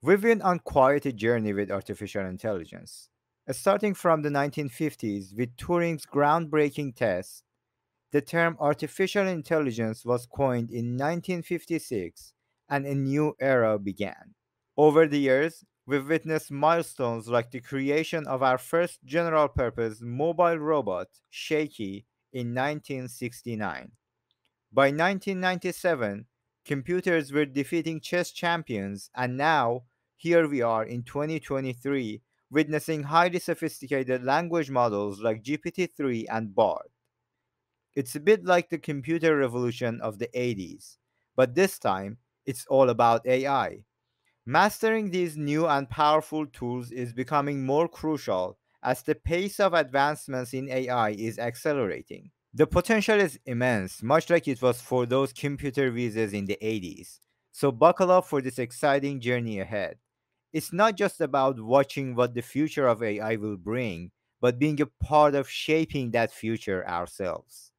We've been on quite a journey with artificial intelligence. Uh, starting from the 1950s with Turing's groundbreaking test, the term artificial intelligence was coined in 1956 and a new era began. Over the years, we've witnessed milestones like the creation of our first general purpose mobile robot, Shaky, in 1969. By 1997, computers were defeating chess champions, and now, here we are in 2023, witnessing highly sophisticated language models like GPT 3 and Bard. It's a bit like the computer revolution of the 80s, but this time, it's all about AI. Mastering these new and powerful tools is becoming more crucial as the pace of advancements in AI is accelerating. The potential is immense, much like it was for those computer whizzes in the 80s. So buckle up for this exciting journey ahead. It's not just about watching what the future of AI will bring, but being a part of shaping that future ourselves.